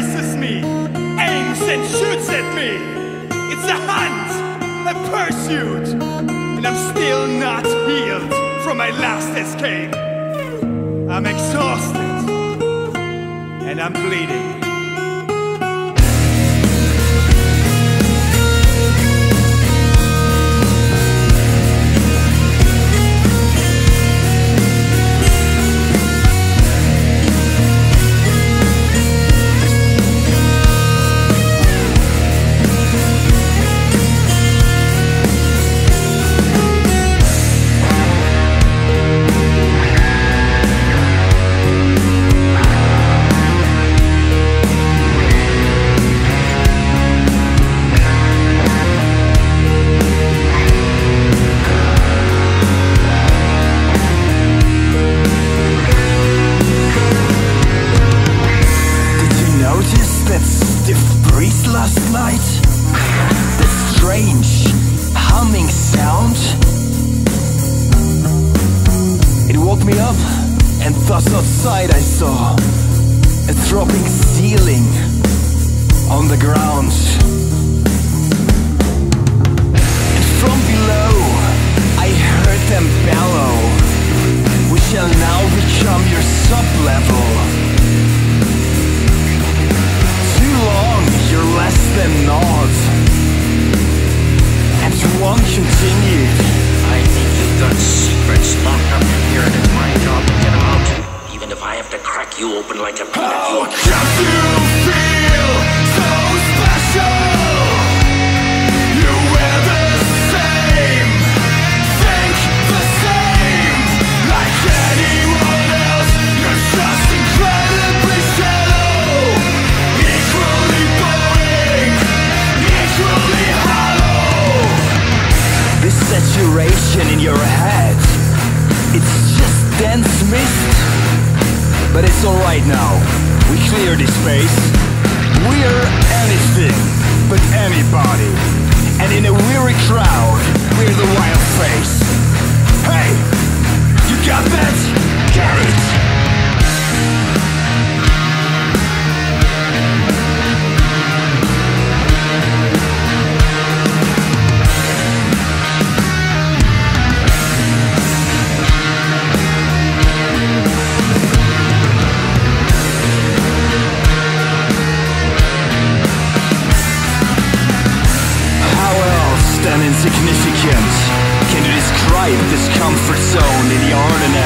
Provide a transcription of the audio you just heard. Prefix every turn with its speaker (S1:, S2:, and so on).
S1: Harasses me, aims and shoots at me. It's a hunt, a pursuit, and I'm still not healed from my last escape. I'm exhausted, and I'm bleeding.
S2: Me up, and thus outside I saw a dropping ceiling on the ground. And from below, I heard them bellow. We shall now become your sub-level. Too long, you're less than naught. And one continued.
S3: I think you've got secrets locked up in here, and it's my job to get them out. Even if I have to crack you open like a peanut,
S2: How
S3: you
S2: can you saturation in your head, it's just dense mist. But it's alright now. We clear this space. We're anything but anybody. And in a weary crowd, significant? Can you describe this comfort zone in the ordinary?